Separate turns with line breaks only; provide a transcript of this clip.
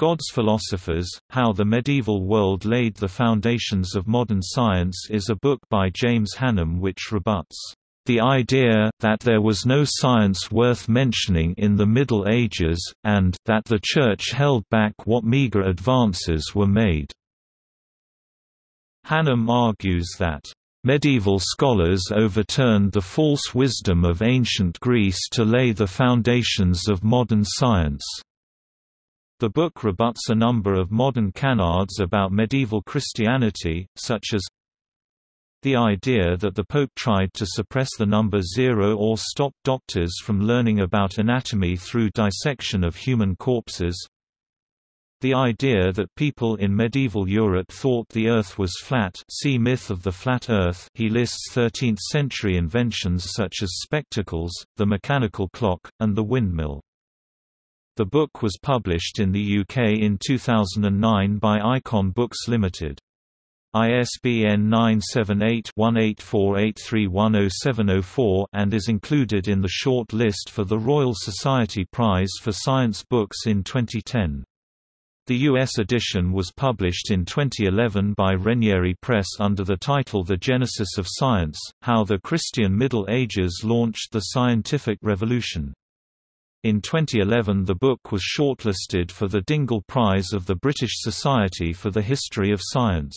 God's Philosophers, How the Medieval World Laid the Foundations of Modern Science is a book by James Hannam which rebuts the idea that there was no science worth mentioning in the Middle Ages, and that the Church held back what meager advances were made. Hannam argues that Medieval scholars overturned the false wisdom of ancient Greece to lay the foundations of modern science. The book rebuts a number of modern canards about medieval Christianity, such as the idea that the Pope tried to suppress the number zero or stop doctors from learning about anatomy through dissection of human corpses, the idea that people in medieval Europe thought the Earth was flat see Myth of the Flat Earth he lists 13th-century inventions such as spectacles, the mechanical clock, and the windmill. The book was published in the UK in 2009 by Icon Books Limited. ISBN 978-1848310704 and is included in the short list for the Royal Society Prize for Science Books in 2010. The U.S. edition was published in 2011 by Regnery Press under the title The Genesis of Science, How the Christian Middle Ages Launched the Scientific Revolution. In 2011 the book was shortlisted for the Dingle Prize of the British Society for the History of Science.